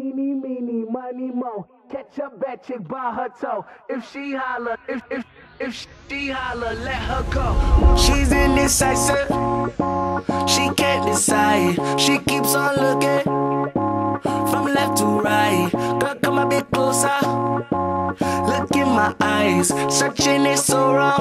Eeny, meeny, money, mo. Catch a bad chick by her toe. If she holler, if if if she holler, let her go. She's indecisive. She can't decide. She keeps on looking from left to right. Girl, come a bit closer. Look in my eyes. Searching is so wrong.